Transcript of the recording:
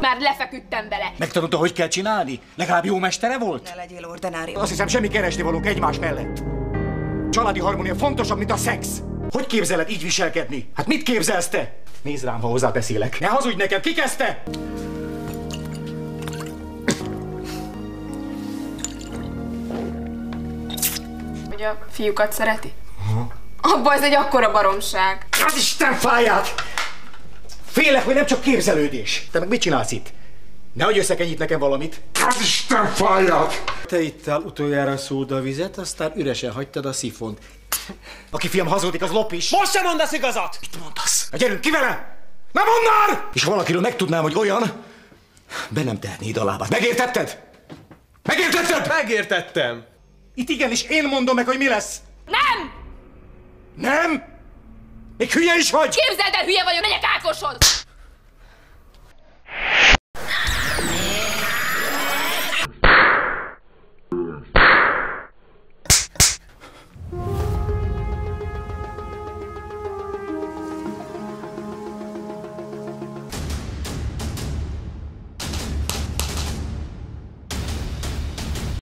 Már lefeküdtem vele. Megtanulta, hogy kell csinálni? Legalább jó mestere volt? Ne legyél ordinári. Azt hiszem, semmi keresni valók egymás mellett. Családi harmónia fontosabb, mint a szex. Hogy képzeled így viselkedni? Hát mit képzelsz te? Nézd rám, ha hozzá beszélek. Ne hazudj nekem, ki kezdte? Hogy a fiúkat szereti? Abba ez egy akkora baromság. Az Isten fáját! Félek, hogy nem csak képzelődés. Te meg mit csinálsz itt? Nehogy összekenyít nekem valamit. Az Isten fáját! Te ittál utoljára szóda vizet, aztán üresen hagytad a szifont. Aki fiam hazudik, az lop is. Most sem mondasz igazat! Mit mondasz? Na gyerünk ki vele! Nem mondd már! És ha valakiről megtudnám, hogy olyan, be nem tehetnéd a lábát. Megértetted? Megértetted? Megértettem! Itt igenis én mondom meg, hogy mi lesz. Nem! Nem? Még hülye is vagy? Képzeld el, hülye vagyok, megyek Ákoshoz!